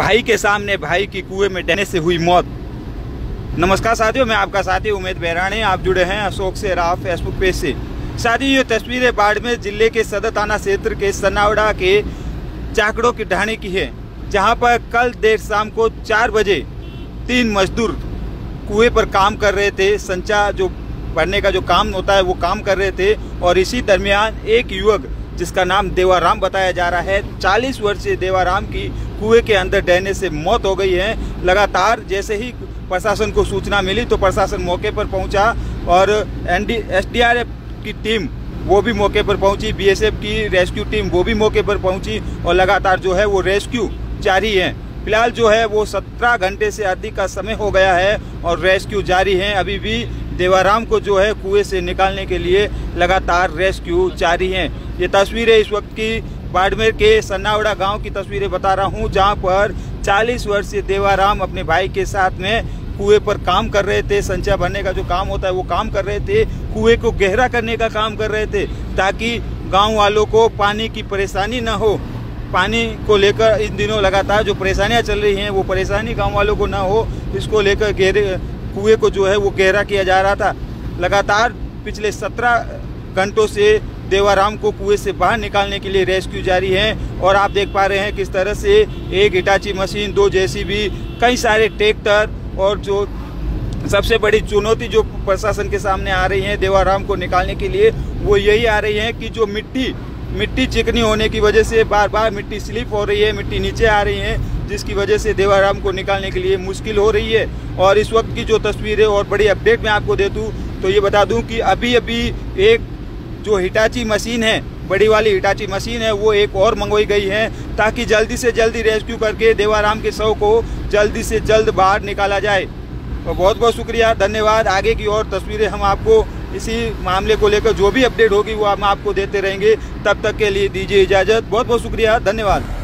भाई के सामने, भाई की कुएँ में डरने से हुई मौत। नमस्कार साथियों, मैं आपका साथी उमेद बैरानी आप जुड़े हैं अशोक से राह फेसबुक पेज से। साथियों, ये तस्वीरें बाड़मेर ज़िले के सदर थाना क्षेत्र के सनावड़ा के चाकड़ों की ढाणी की है, जहाँ पर कल देर शाम को चार बजे तीन मजदूर कुएँ पर काम कर रहे थे। संचा जो भरने का जो काम होता है, वो काम कर रहे थे और इसी दरमियान एक युवक जिसका नाम देवाराम बताया जा रहा है। 40 वर्षीय देवाराम की कुएँ के अंदर डहने से मौत हो गई है। लगातार जैसे ही प्रशासन को सूचना मिली तो प्रशासन मौके पर पहुँचा और एनडी, एसडीआरएफ की टीम वो भी मौके पर पहुँची, बीएसएफ की रेस्क्यू टीम वो भी मौके पर पहुँची और लगातार जो है वो रेस्क्यू जारी है। फ़िलहाल जो है वो 17 घंटे से अधिक का समय हो गया है और रेस्क्यू जारी है। अभी भी देवाराम को जो है कुएँ से निकालने के लिए लगातार रेस्क्यू जारी हैं। ये तस्वीरें इस वक्त की बाड़मेर के सन्नावड़ा गाँव की तस्वीरें बता रहा हूँ, जहाँ पर 40 वर्षीय देवाराम अपने भाई के साथ में कुएँ पर काम कर रहे थे। संचय भरने का जो काम होता है वो काम कर रहे थे, कुएँ को गहरा करने का काम कर रहे थे, ताकि गाँव वालों को पानी की परेशानी न हो। पानी को लेकर इन दिनों लगातार जो परेशानियाँ चल रही हैं, वो परेशानी गाँव वालों को ना हो, इसको लेकर गहरे कुएँ को जो है वो गहरा किया जा रहा था। लगातार पिछले सत्रह घंटों से देवाराम को कुएँ से बाहर निकालने के लिए रेस्क्यू जारी है और आप देख पा रहे हैं किस तरह से एक हिटाची मशीन, दो जेसीबी, कई सारे ट्रैक्टर और जो सबसे बड़ी चुनौती जो प्रशासन के सामने आ रही है देवाराम को निकालने के लिए, वो यही आ रही है कि जो मिट्टी मिट्टी चिकनी होने की वजह से बार बार मिट्टी स्लिप हो रही है, मिट्टी नीचे आ रही है। जिसकी वजह से देवाराम को निकालने के लिए मुश्किल हो रही है और इस वक्त की जो तस्वीरें और बड़ी अपडेट मैं आपको दे दूँ तो ये बता दूँ कि अभी अभी एक जो हिटाची मशीन है, बड़ी वाली हिटाची मशीन है, वो एक और मंगवाई गई है ताकि जल्दी से जल्दी रेस्क्यू करके देवाराम के शव को जल्दी से जल्द बाहर निकाला जाए। तो बहुत बहुत शुक्रिया, धन्यवाद। आगे की और तस्वीरें हम आपको इसी मामले को लेकर जो भी अपडेट होगी वो हम आपको देते रहेंगे। तब तक के लिए दीजिए इजाज़त। बहुत बहुत शुक्रिया, धन्यवाद।